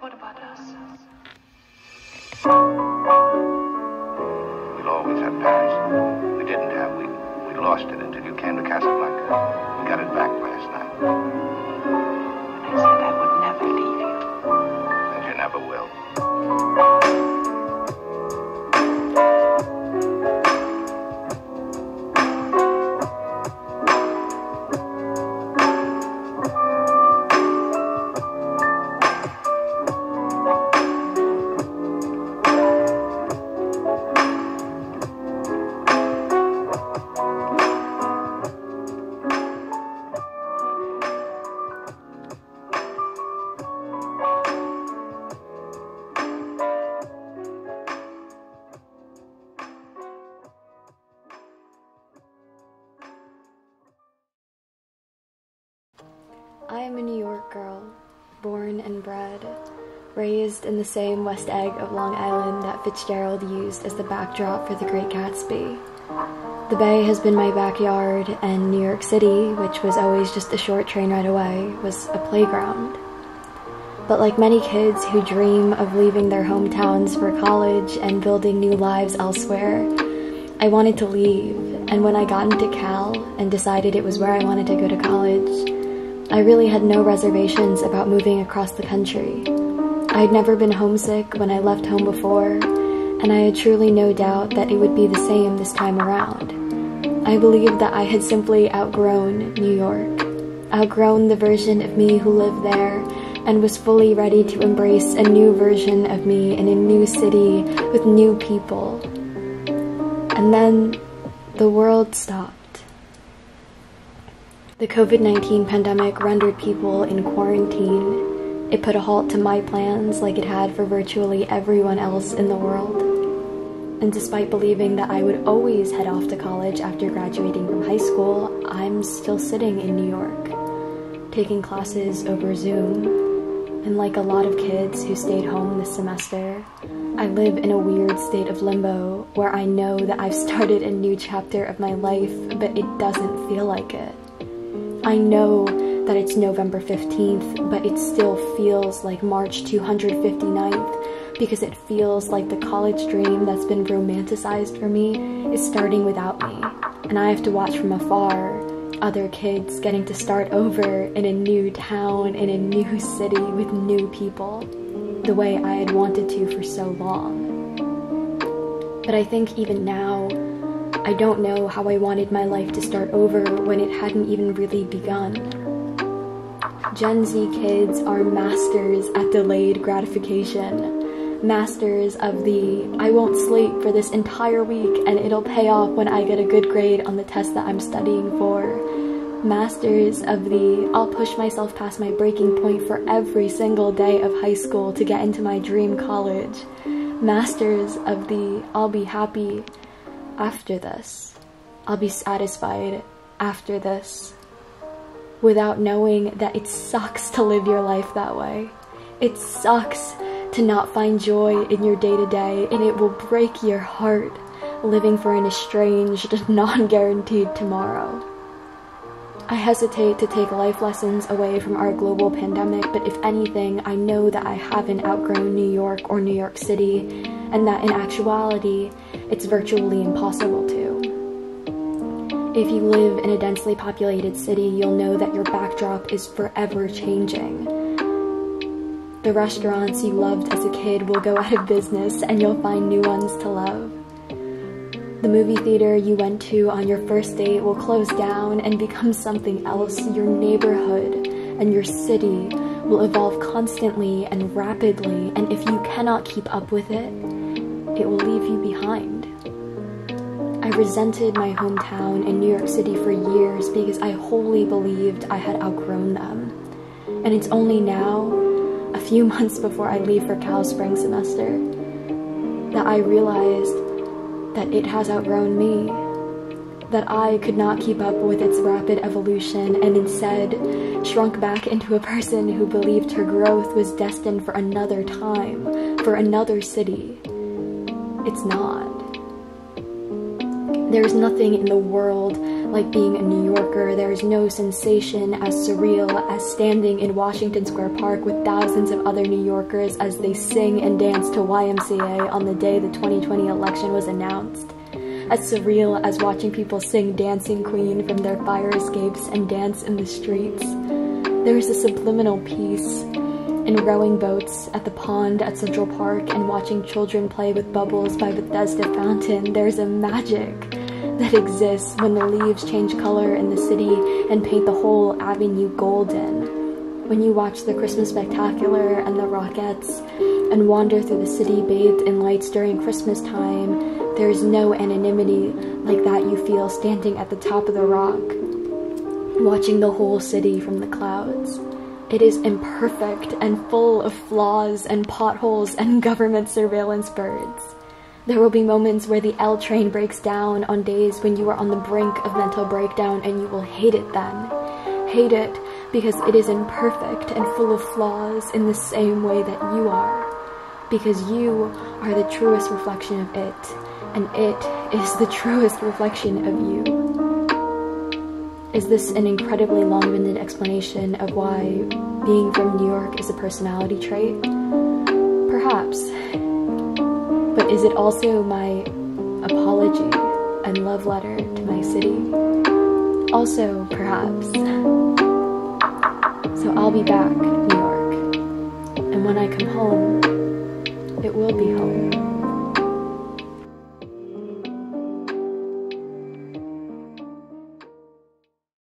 What about us? We'll always have Paris. We didn't have. We, we lost it until you came to Casablanca. I am a New York girl, born and bred, raised in the same West Egg of Long Island that Fitzgerald used as the backdrop for The Great Gatsby. The Bay has been my backyard, and New York City, which was always just a short train ride away, was a playground. But like many kids who dream of leaving their hometowns for college and building new lives elsewhere, I wanted to leave, and when I got into Cal and decided it was where I wanted to go to college, I really had no reservations about moving across the country. I had never been homesick when I left home before, and I had truly no doubt that it would be the same this time around. I believed that I had simply outgrown New York, outgrown the version of me who lived there, and was fully ready to embrace a new version of me in a new city with new people. And then the world stopped. The COVID 19 pandemic rendered people in quarantine. It put a halt to my plans like it had for virtually everyone else in the world. And despite believing that I would always head off to college after graduating from high school, I'm still sitting in New York, taking classes over Zoom. And like a lot of kids who stayed home this semester, I live in a weird state of limbo where I know that I've started a new chapter of my life, but it doesn't feel like it. I know that it's November 15th, but it still feels like March 259th because it feels like the college dream that's been romanticized for me is starting without me. And I have to watch from afar other kids getting to start over in a new town, in a new city with new people, the way I had wanted to for so long. But I think even now, I don't know how I wanted my life to start over when it hadn't even really begun. Gen Z kids are masters at delayed gratification, masters of the I won't sleep for this entire week and it'll pay off when I get a good grade on the test that I'm studying for. Masters of the I'll push myself past my breaking point for every single day of high school to get into my dream college. Masters of the I'll be happy after this. I'll be satisfied after this. Without knowing that it sucks to live your life that way. It sucks to not find joy in your day to day, and it will break your heart living for an estranged, non guaranteed tomorrow. I hesitate to take life lessons away from our global pandemic, but if anything, I know that I haven't outgrown New York or New York City, and that in actuality, it's virtually impossible to. If you live in a densely populated city, you'll know that your backdrop is forever changing. The restaurants you loved as a kid will go out of business and you'll find new ones to love. The movie theater you went to on your first date will close down and become something else. Your neighborhood and your city will evolve constantly and rapidly, and if you cannot keep up with it, it will leave you behind. I resented my hometown in New York City for years because I wholly believed I had outgrown them. And it's only now, a few months before I leave for Cal spring semester, that I realized that it has outgrown me. That I could not keep up with its rapid evolution and instead shrunk back into a person who believed her growth was destined for another time, for another city. It's not. There's nothing in the world like being a New Yorker, there is no sensation as surreal as standing in Washington Square Park with thousands of other New Yorkers as they sing and dance to YMCA on the day the 2020 election was announced. As surreal as watching people sing Dancing Queen from their fire escapes and dance in the streets. There is a subliminal peace in rowing boats at the pond at Central Park and watching children play with bubbles by Bethesda Fountain. There's a magic that exists when the leaves change color in the city and paint the whole avenue golden. When you watch the Christmas Spectacular and the Rockettes and wander through the city bathed in lights during Christmas time, there is no anonymity like that you feel standing at the top of the rock, watching the whole city from the clouds. It is imperfect and full of flaws and potholes and government surveillance birds. There will be moments where the L train breaks down on days when you are on the brink of mental breakdown and you will hate it then. Hate it because it is imperfect and full of flaws in the same way that you are. Because you are the truest reflection of it, and it is the truest reflection of you. Is this an incredibly long-winded explanation of why being from New York is a personality trait? Perhaps. But is it also my apology and love letter to my city? Also, perhaps. So I'll be back, New York. And when I come home, it will be home.